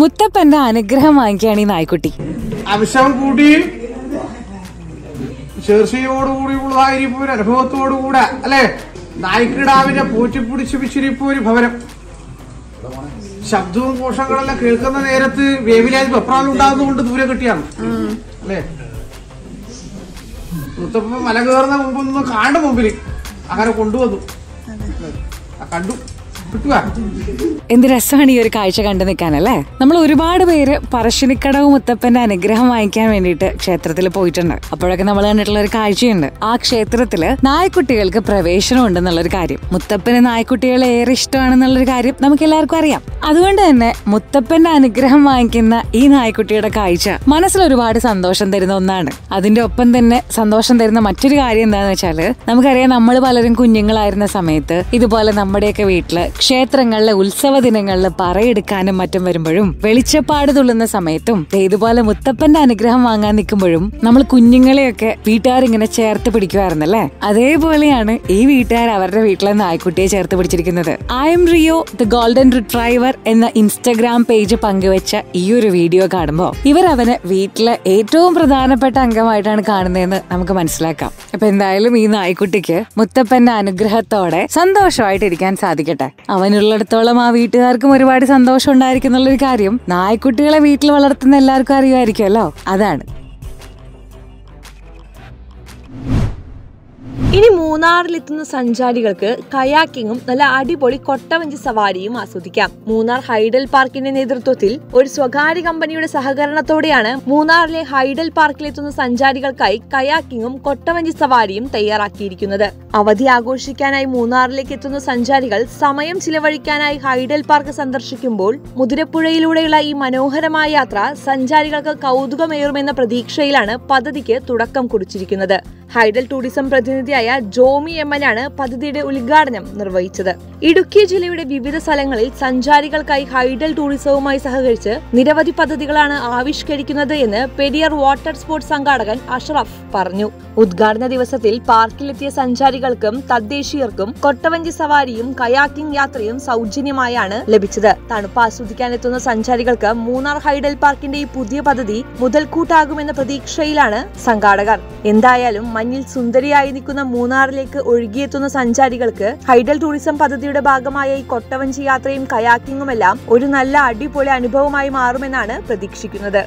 മുത്തപ്പന്റെ അനുഗ്രഹം വാങ്ങിക്കുകയാണ് ഈ നായ്ക്കുട്ടി. അംശം കൂടി ശീർഷയോടുകൂടിയുള്ളതായിരിക്കും ഒരു അനുഭവത്തോടുകൂടെ അല്ലെ? നായ്ക്കിടാവിനെ പൂറ്റിപ്പിടിച്ച് പിച്ചിരിപ്പോ ഒരു ഭവനം. ശബ്ദവും കോഷങ്ങളെല്ലാം കേൾക്കുന്ന നേരത്ത് വേവിലായി വെപ്രാളം ഉണ്ടാകുന്നതുകൊണ്ട് ദൂരെ കിട്ടിയാണ്. അല്ലേ? മുത്തപ്പ മല കയറുന്ന മുമ്പൊന്നും കാണ്ട മുമ്പിൽ. അങ്ങനെ കൊണ്ടുവന്നു. കണ്ടു. എന്ത് രസമാണ് ഈ ഒരു കാഴ്ച കണ്ടു നിൽക്കാനല്ലേ നമ്മൾ ഒരുപാട് പേര് പറശ്ശിനിക്കടവ് മുത്തപ്പന്റെ അനുഗ്രഹം വാങ്ങിക്കാൻ വേണ്ടിയിട്ട് ക്ഷേത്രത്തിൽ പോയിട്ടുണ്ട്. അപ്പോഴൊക്കെ നമ്മൾ കണ്ടിട്ടുള്ള ഒരു കാഴ്ചയുണ്ട്. ആ ക്ഷേത്രത്തിൽ നായ്ക്കുട്ടികൾക്ക് പ്രവേശനം ഉണ്ടെന്നുള്ള ഒരു കാര്യം മുത്തപ്പന് നായ്ക്കുട്ടികളെ ഏറെ ഇഷ്ടമാണെന്നുള്ളൊരു കാര്യം നമുക്ക് എല്ലാവർക്കും അറിയാം. അതുകൊണ്ട് തന്നെ മുത്തപ്പന്റെ അനുഗ്രഹം വാങ്ങിക്കുന്ന ഈ നായ്ക്കുട്ടിയുടെ കാഴ്ച മനസ്സിൽ ഒരുപാട് സന്തോഷം തരുന്ന ഒന്നാണ്. അതിന്റെ ഒപ്പം തന്നെ സന്തോഷം തരുന്ന മറ്റൊരു കാര്യം എന്താണെന്ന് വെച്ചാൽ നമുക്കറിയാം നമ്മൾ പലരും കുഞ്ഞുങ്ങളായിരുന്ന സമയത്ത് ഇതുപോലെ നമ്മുടെയൊക്കെ വീട്ടിൽ ക്ഷേത്രങ്ങളിലെ ഉത്സവ ദിനങ്ങളിൽ പറയെടുക്കാനും മറ്റും വരുമ്പോഴും വെളിച്ചപ്പാട് തുള്ളുന്ന സമയത്തും ഇതുപോലെ മുത്തപ്പന്റെ അനുഗ്രഹം വാങ്ങാൻ നിൽക്കുമ്പോഴും നമ്മൾ കുഞ്ഞുങ്ങളെയൊക്കെ വീട്ടുകാരിങ്ങനെ ചേർത്ത് പിടിക്കുമായിരുന്നല്ലേ? അതേപോലെയാണ് ഈ വീട്ടുകാർ അവരുടെ വീട്ടിലെ നായ്ക്കുട്ടിയെ ചേർത്ത് പിടിച്ചിരിക്കുന്നത്. I am Rio the golden retriever എന്ന ഇൻസ്റ്റഗ്രാം പേജ് പങ്കുവെച്ച ഈ ഒരു വീഡിയോ കാണുമ്പോൾ ഇവർ അവനെ വീട്ടിലെ ഏറ്റവും പ്രധാനപ്പെട്ട അംഗമായിട്ടാണ് കാണുന്നതെന്ന് നമുക്ക് മനസ്സിലാക്കാം. അപ്പൊ എന്തായാലും ഈ നായ്ക്കുട്ടിക്ക് മുത്തപ്പന്റെ അനുഗ്രഹത്തോടെ സന്തോഷമായിട്ടിരിക്കാൻ സാധിക്കട്ടെ. അവനുള്ളിടത്തോളം ആ വീട്ടുകാർക്കും ഒരുപാട് സന്തോഷം ഉണ്ടായിരിക്കും എന്നുള്ളൊരു കാര്യം. നായ്ക്കുട്ടികളെ വീട്ടിൽ വളർത്തുന്ന എല്ലാവർക്കും അറിയുമായിരിക്കുമല്ലോ. അതാണ്. ഇനി മൂന്നാറിലെത്തുന്ന സഞ്ചാരികൾക്ക് കയാക്കിങ്ങും നല്ല അടിപൊളി കൊട്ടവഞ്ചി സവാരിയും ആസ്വദിക്കാം. മൂന്നാർ ഹൈഡൽ പാർക്കിന്റെ നേതൃത്വത്തിൽ ഒരു സ്വകാര്യ കമ്പനിയുടെ സഹകരണത്തോടെയാണ് മൂന്നാറിലെ ഹൈഡൽ പാർക്കിലെത്തുന്ന സഞ്ചാരികൾക്കായി കയാക്കിങ്ങും കൊട്ടവഞ്ചി സവാരിയും തയ്യാറാക്കിയിരിക്കുന്നത്. അവധി ആഘോഷിക്കാനായി മൂന്നാറിലേക്ക് എത്തുന്ന സഞ്ചാരികൾ സമയം ചിലവഴിക്കാനായി ഹൈഡൽ പാർക്ക് സന്ദർശിക്കുമ്പോൾ മുതിരപ്പുഴയിലൂടെയുള്ള ഈ മനോഹരമായ യാത്ര സഞ്ചാരികൾക്ക് കൗതുകമേറുമെന്ന പ്രതീക്ഷയിലാണ് പദ്ധതിക്ക് തുടക്കം കുറിച്ചിരിക്കുന്നത്. ഹൈഡൽ ടൂറിസം പ്രതിനിധിയായ ജോമി എം എൽ ആണ് പദ്ധതിയുടെ ഉദ്ഘാടനം നിർവഹിച്ചത്. ഇടുക്കി ജില്ലയുടെ വിവിധ സ്ഥലങ്ങളിൽ സഞ്ചാരികൾക്കായി ഹൈഡൽ ടൂറിസവുമായി സഹകരിച്ച് നിരവധി പദ്ധതികളാണ് ആവിഷ്കരിക്കുന്നത് എന്ന് പെരിയർ വാട്ടർ സ്പോർട്സ് സംഘാടകൻ അഷ്റഫ് പറഞ്ഞു. ഉദ്ഘാടന ദിവസത്തിൽ പാർക്കിലെത്തിയ സഞ്ചാരികൾക്കും തദ്ദേശീയർക്കും കൊട്ടവഞ്ചി സവാരിയും കയാക്കിംഗ് യാത്രയും സൗജന്യമായാണ് ലഭിച്ചത്. തണുപ്പ് ആസ്വദിക്കാനെത്തുന്ന സഞ്ചാരികൾക്ക് മൂന്നാർ ഹൈഡൽ പാർക്കിന്റെ ഈ പുതിയ പദ്ധതി മുതൽക്കൂട്ടാകുമെന്ന പ്രതീക്ഷയിലാണ് സംഘാടകർ. എന്തായാലും മഞ്ഞിൽ സുന്ദരിയായി നിൽക്കുന്ന മൂന്നാറിലേക്ക് ഒഴുകിയെത്തുന്ന സഞ്ചാരികൾക്ക് ഹൈഡൽ ടൂറിസം പദ്ധതിയുടെ ഭാഗമായ ഈ കൊട്ടവഞ്ചി യാത്രയും കയാക്കിങ്ങുമെല്ലാം ഒരു നല്ല അടിപൊളി അനുഭവമായി മാറുമെന്നാണ് പ്രതീക്ഷിക്കുന്നത്.